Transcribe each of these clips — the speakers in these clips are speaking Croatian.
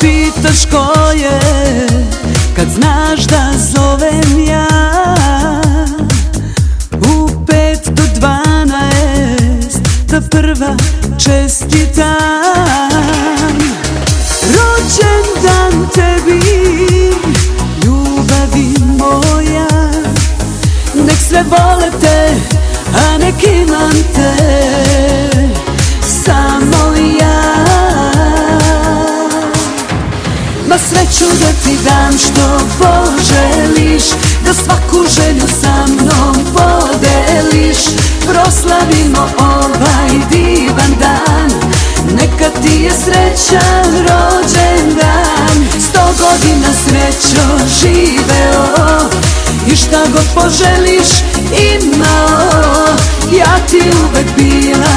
pitaš ko je Kad znaš da zovem ja? U pet do dvanaest Ta prva čestitam Rođendan tebi Ljubavi moja Nek sve vole te A nek imam te Ma sreću da ti dam što poželiš Da svaku želju sa mnom podeliš. Proslavimo ovaj divan dan Neka ti je srećan rođendan. Sto godina srećo živeo I šta god poželiš imao. Ja ti uvek bila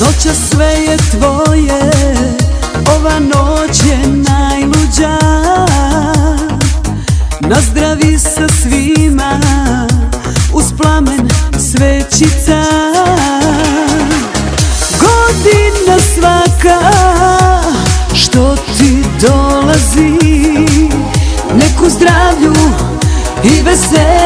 Noća sve je tvoje Ova noć je najluđa. Nazdravi sa svima Uz plamen svećica. Godina svaka Što ti dolazi Neku zdravlju i veselju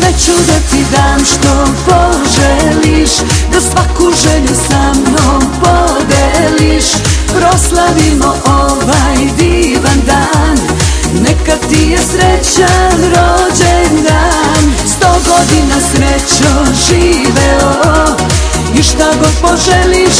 Sreću da ti dam što poželiš Da svaku želju sa mnom podeliš. Proslavimo ovaj divan dan Neka ti je srećan rođendan. Sto godina srećo živeo I šta god poželiš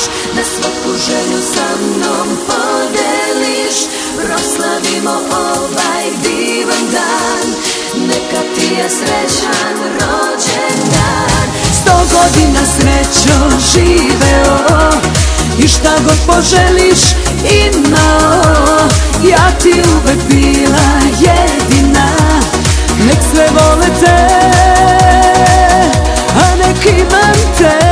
poželiš Da svaku želju sa mnom podeliš. Proslavimo ovaj divan dan. Neka ti je srećan rođendan. Sto godina srećo živeo. I šta god poželiš imao. Ja ti uvek bila jedina. Nek sve vole te A nek imam te